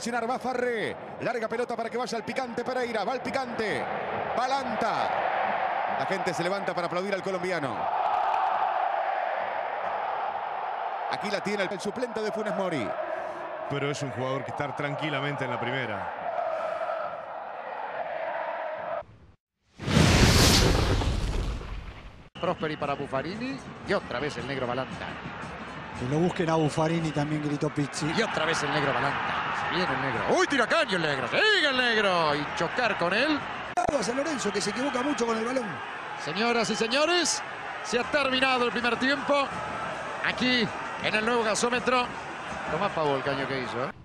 presionar, va Farré. Larga pelota para que vaya al picante Pereira. Va al picante. Balanta. La gente se levanta para aplaudir al colombiano. Aquí la tiene el suplente de Funes Mori. Pero es un jugador que está tranquilamente en la primera. Prosperi para Buffarini y otra vez el negro Balanta. Que lo busquen a Buffarini, también gritó Pizzi. Y otra vez el negro Balanta. Se viene el negro. ¡Uy, tira caño el negro! ¡Sigue el negro! Y chocar con él. A San Lorenzo, que se equivoca mucho con el balón. Señoras y señores, se ha terminado el primer tiempo. Aquí, en el nuevo gasómetro. Tomás Pavo el caño que hizo. ¿eh?